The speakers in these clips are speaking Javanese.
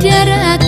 derajat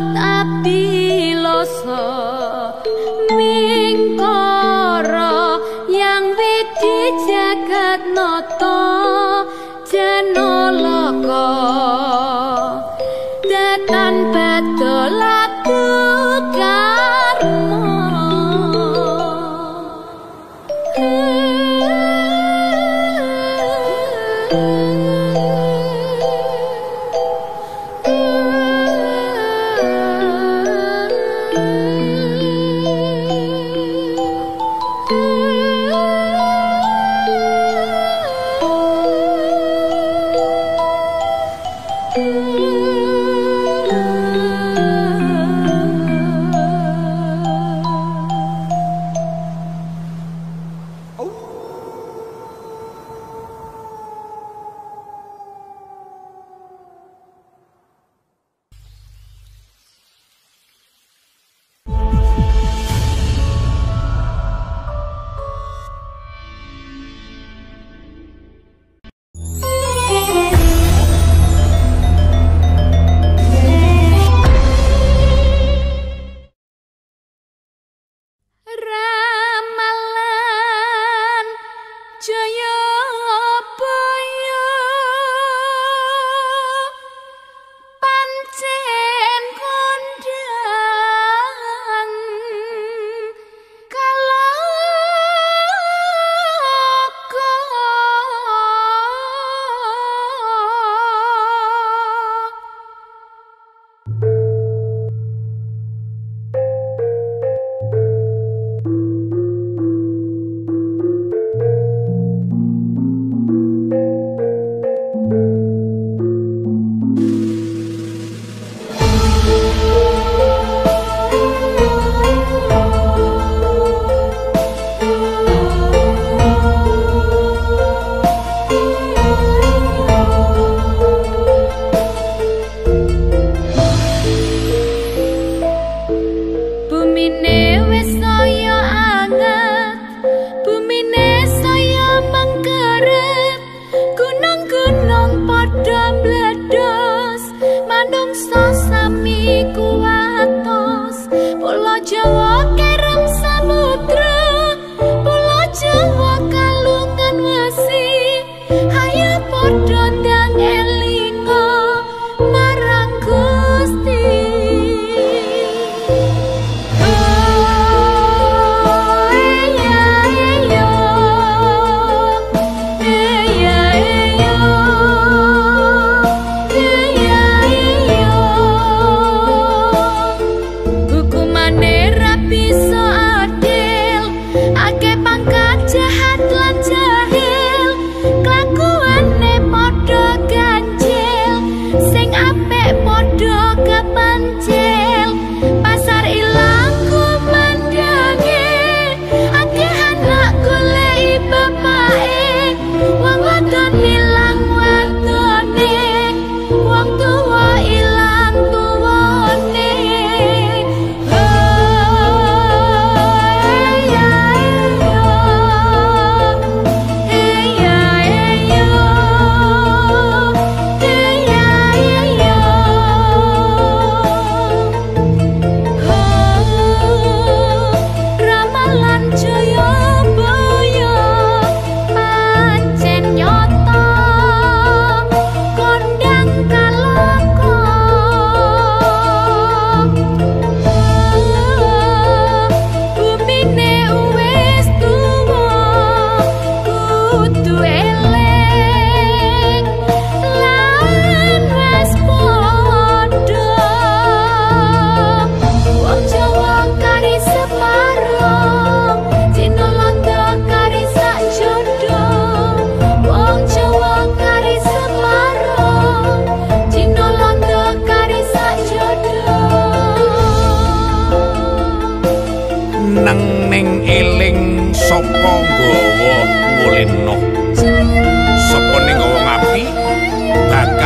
tetapi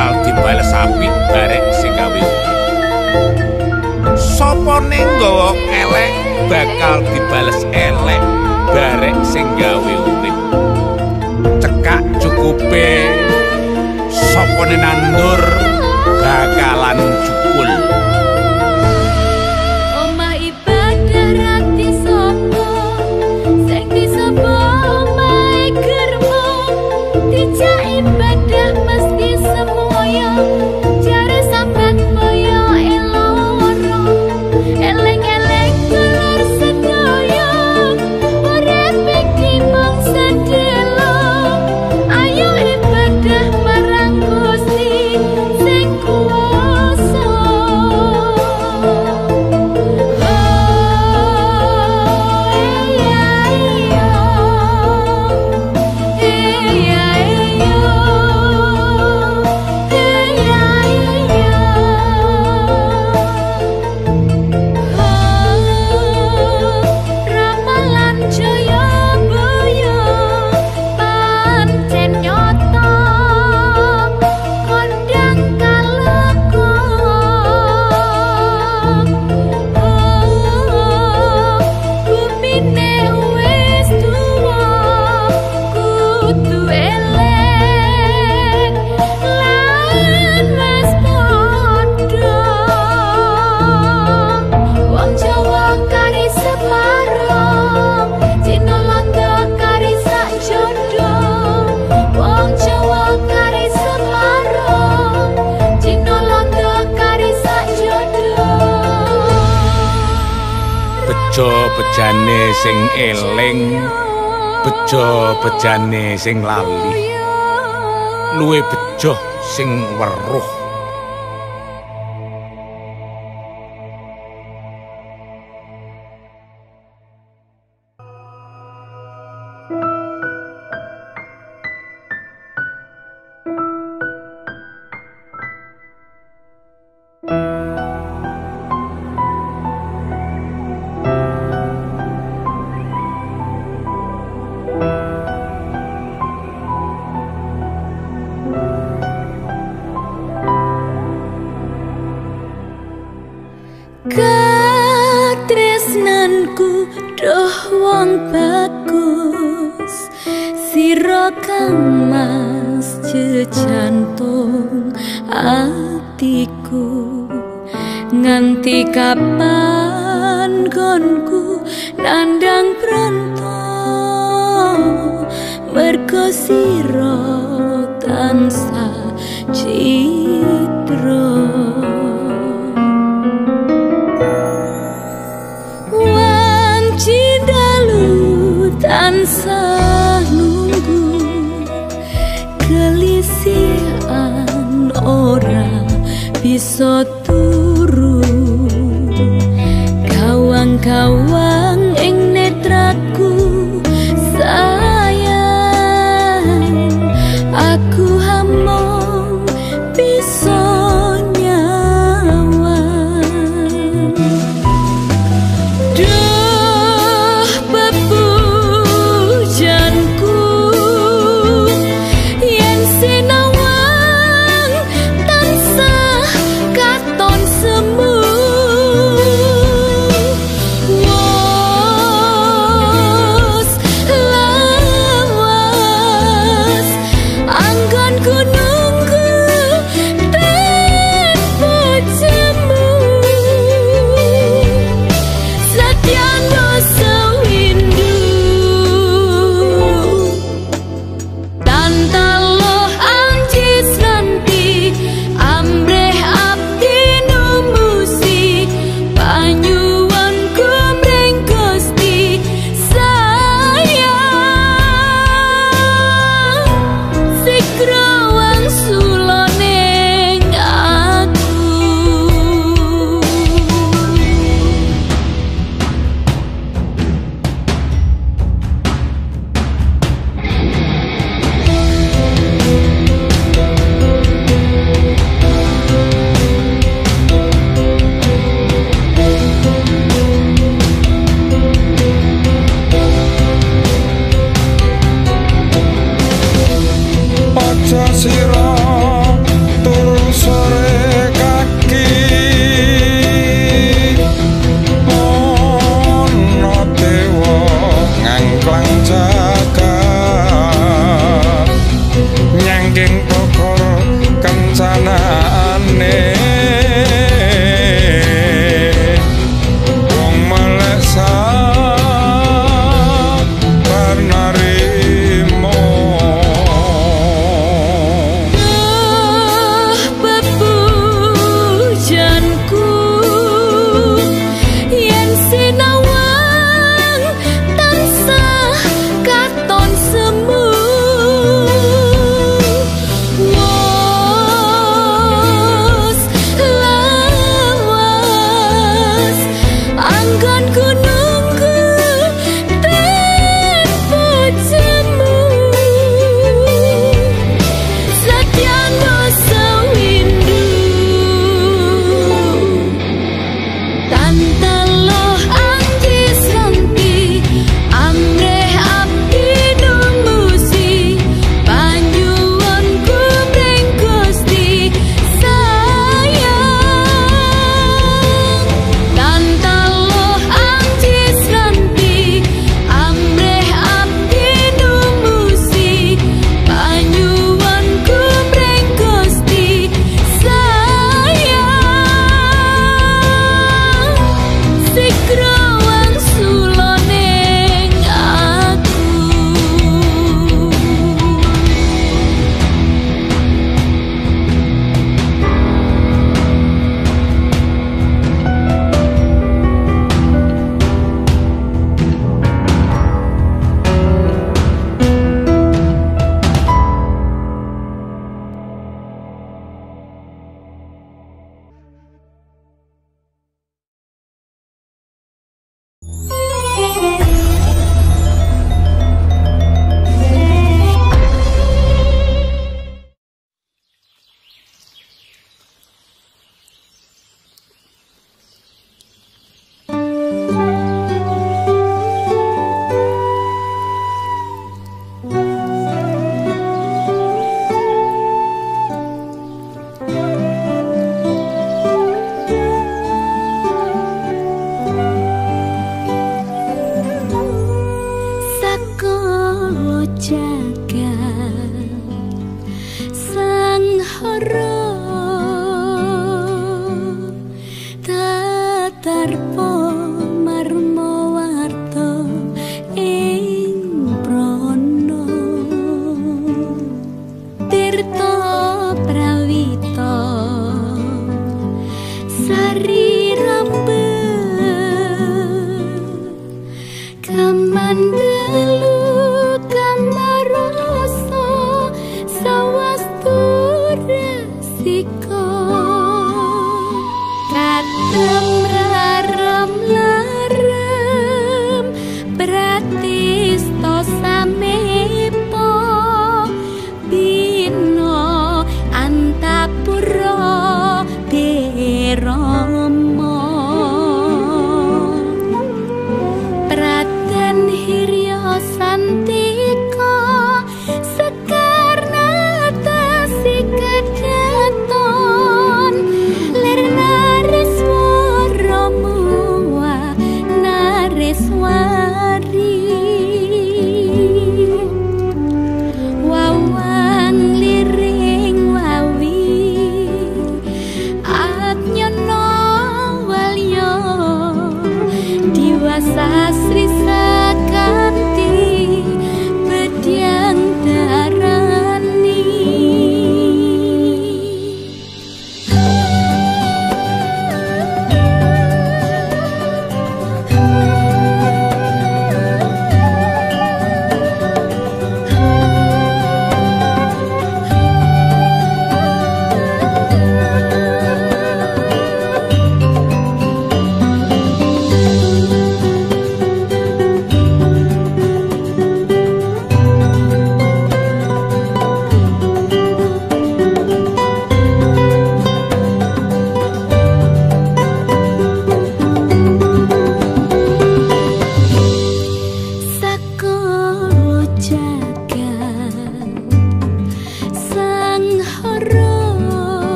bakal dibales api barek sing gawe sapa ning nggawa elek bakal dibales elek barek sing gawe urip? Cekak cukupe. Sapa nandur bakalan cukul bejane sing eling bejo bejane sing lali. Luwe bejo sing weruh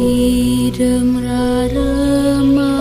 Hidem raremah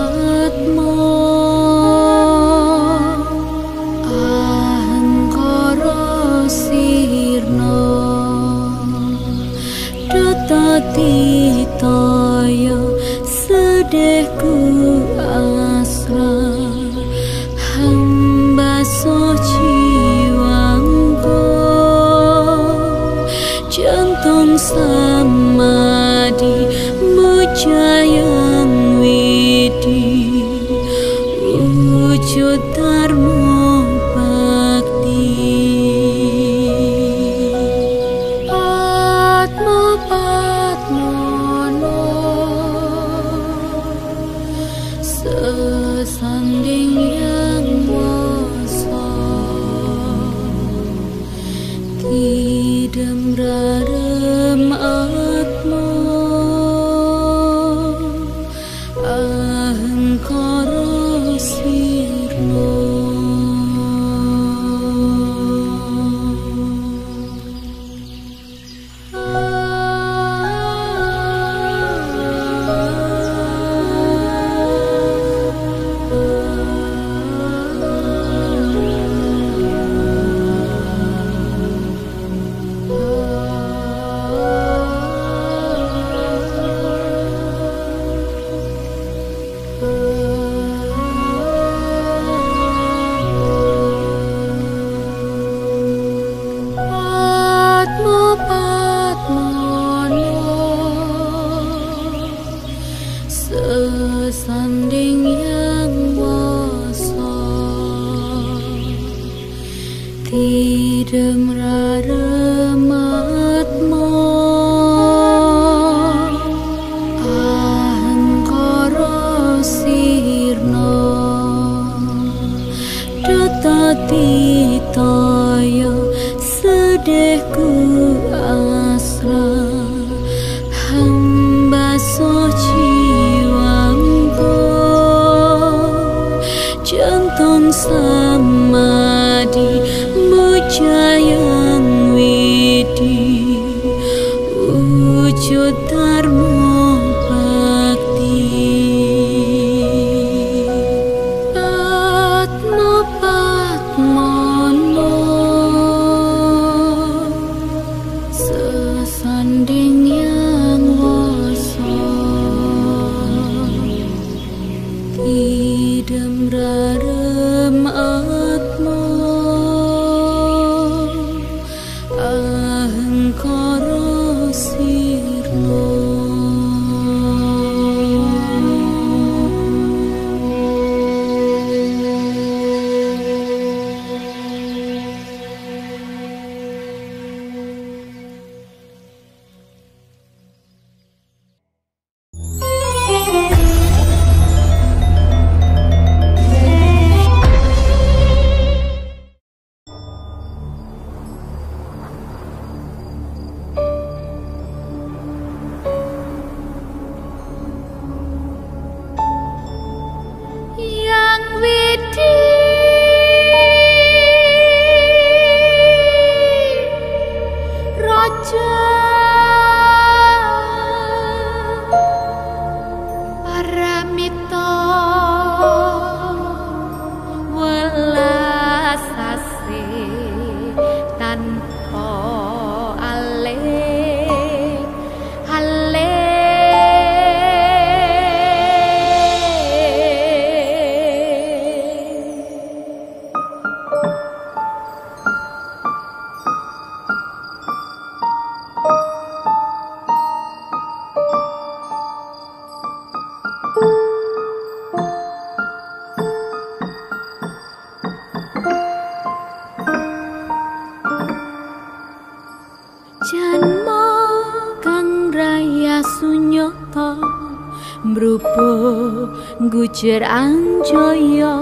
Gujar anjoyo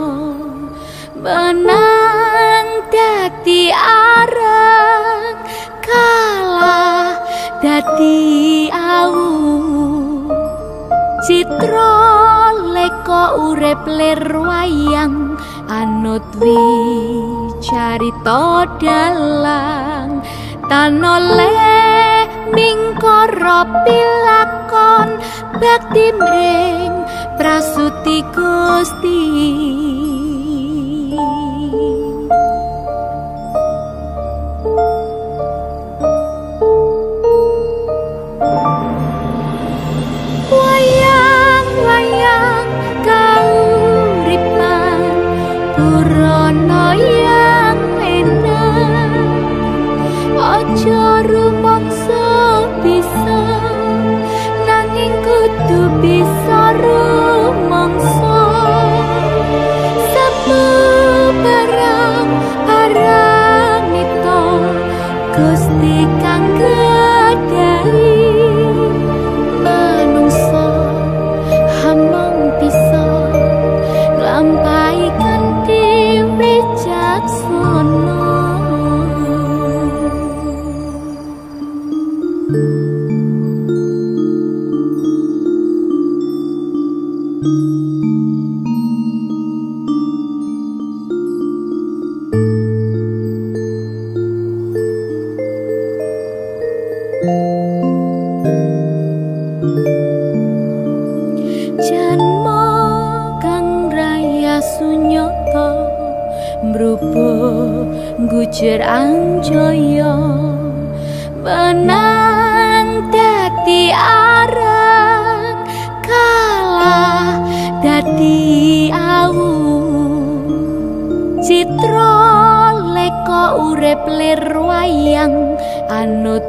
menang dadi areng kalah dadi au citra leko urep ler wayang anut wi carita dalang tanole mingkara pilakon bakti mring prasuti gusti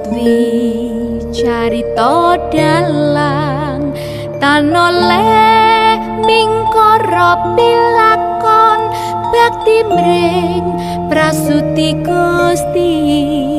Dwi carita dalang tanole mingkara pilakon bakti mring prasuti Gusti.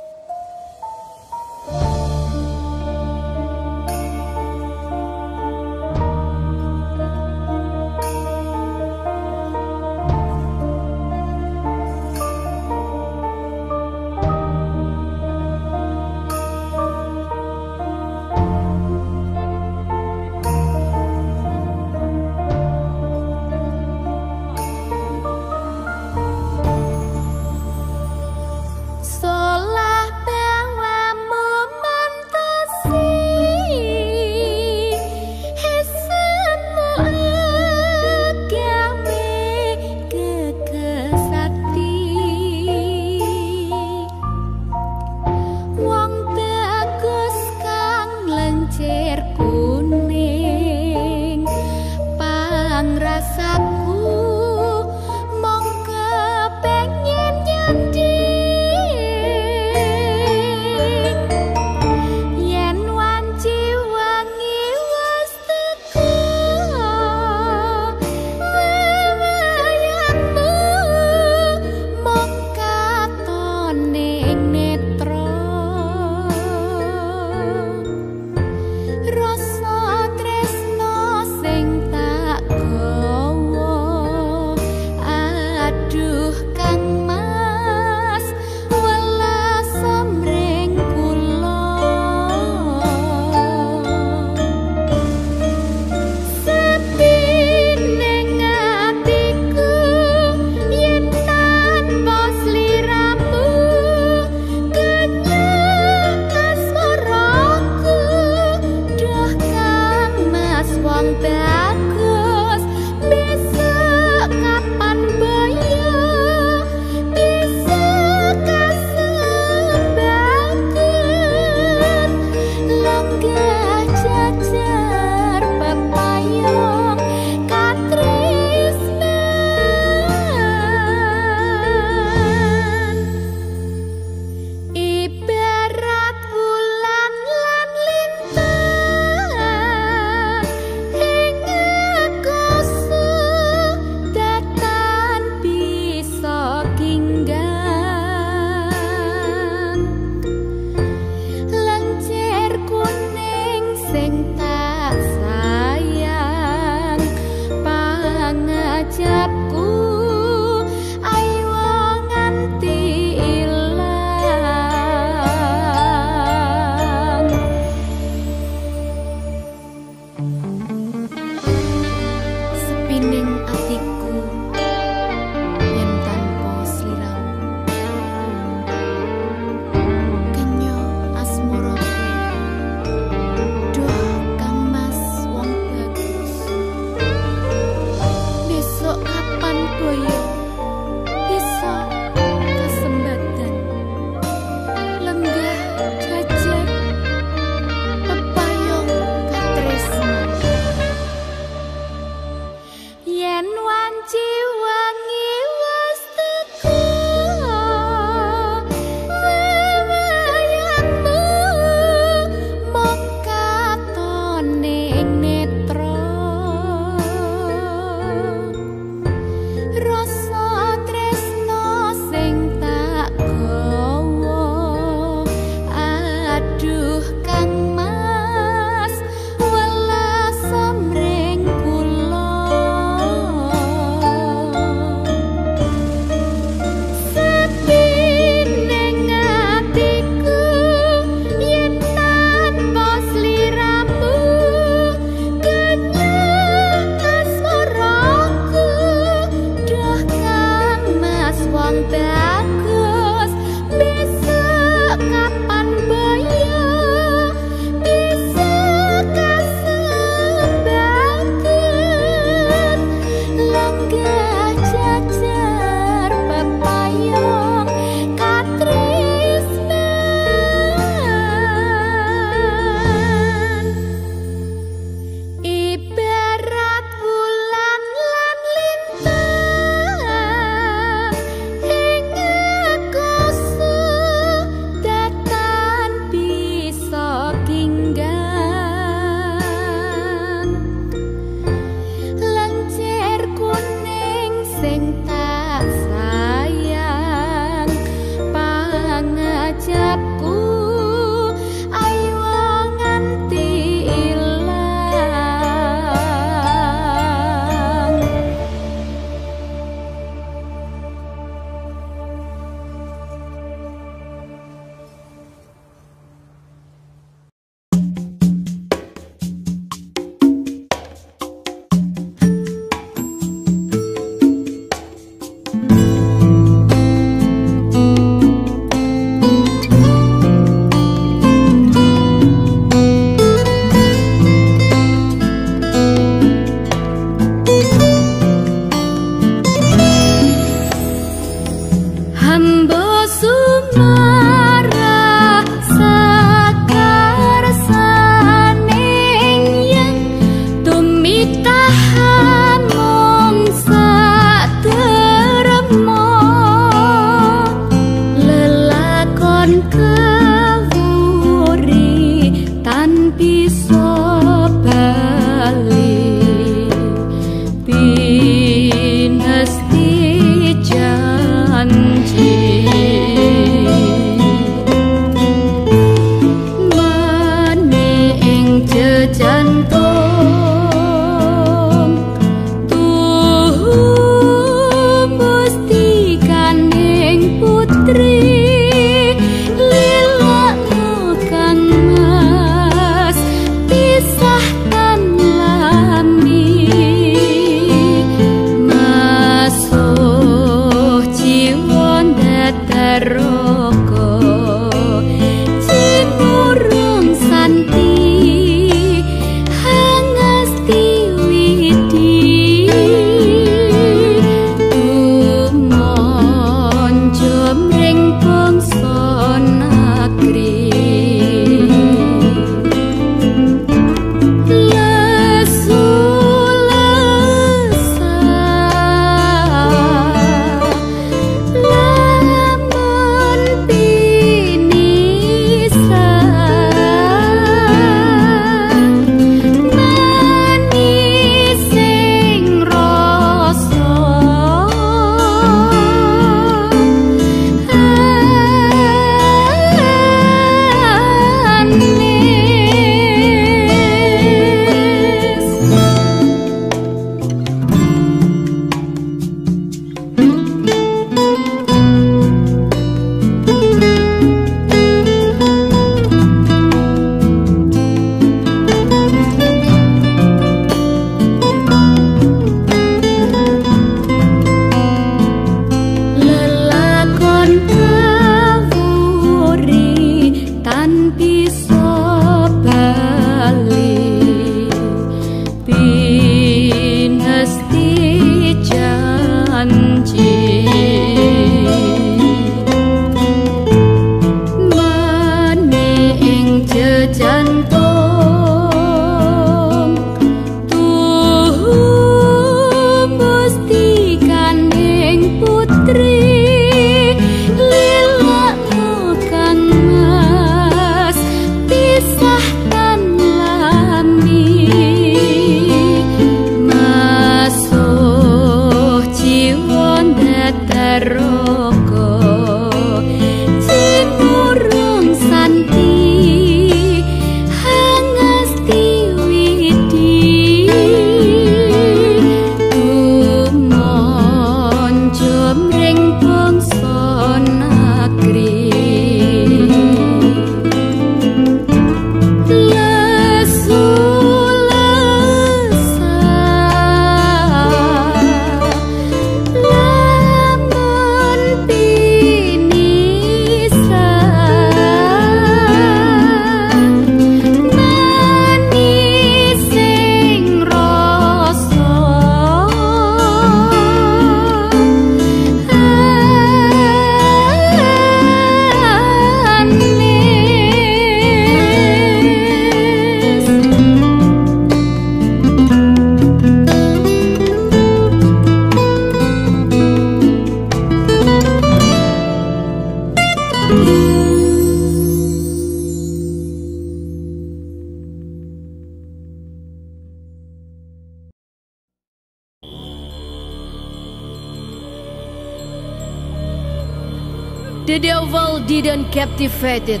The devil didn't captivate it.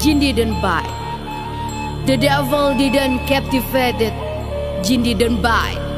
Jin didn't buy. The devil didn't captivate it. Jin didn't buy.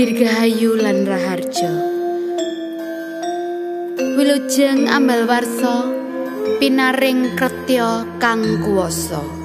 Dirgahayu lan Raharjo Wilujeng ambal warsa pinaring kretya kang kuwasa.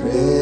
Urip